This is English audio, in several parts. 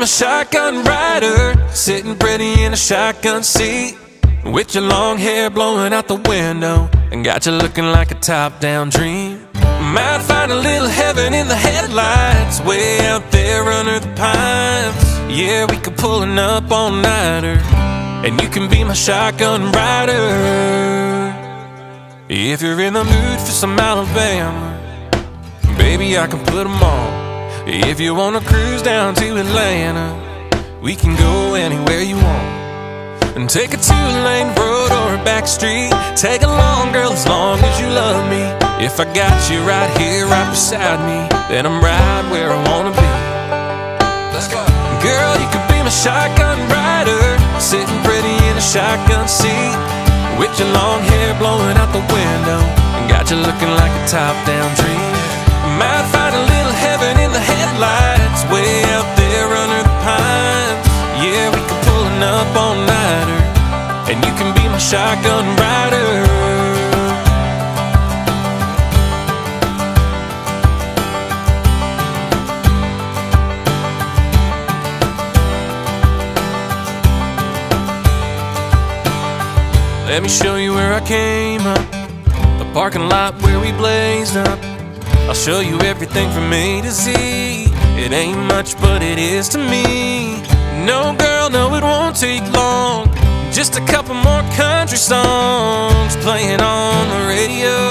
my shotgun rider, sitting pretty in a shotgun seat. With your long hair blowing out the window, and got you looking like a top down dream. Might find a little heaven in the headlights, way out there under the pines. Yeah, we could pull an up all nighter, and you can be my shotgun rider. If you're in the mood for some Alabama, baby, I can put them on. If you wanna cruise down to Atlanta, we can go anywhere you want. And take a two-lane road or a back street. Take along, girl, as long as you love me. If I got you right here, right beside me Then I'm right where I wanna be. Let's go. Girl, you could be my shotgun rider. Sitting pretty in a shotgun seat. With your long hair blowing out the window. And got you looking like a top-down dream shotgun rider. Let me show you where I came up The parking lot where we blazed up. I'll show you everything from A to Z. It ain't much but it is to me. No girl, no it won't take long Just a couple more country songs Playing on the radio.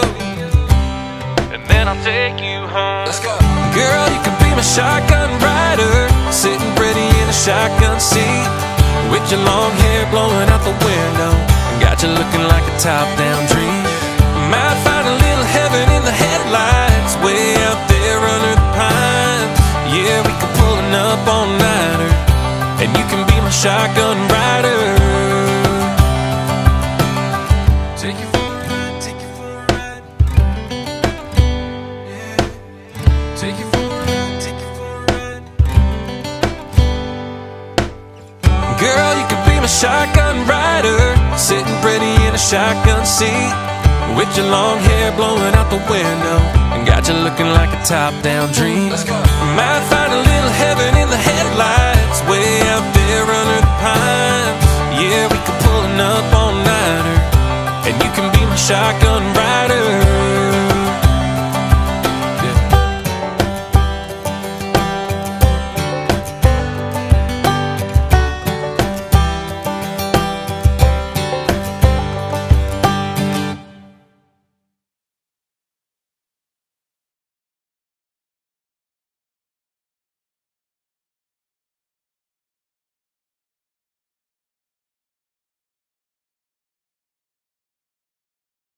And then I'll take you home. Let's go. Girl, you can be my shotgun rider Sitting pretty in a shotgun seat With your long hair blowing out the window. Got you looking like a top-down dream. Might find a little heaven in the headlights Way out there under the pines Yeah, we could pull an up all nighter And you can be my shotgun rider Girl, you could be my shotgun rider. Sitting pretty in a shotgun seat. With your long hair blowing out the window. And got you looking like a top-down dream. Might find a little heaven in the headlights. Way out there under the pines. Yeah, we could pull an up all-nighter. And you can be my shotgun rider.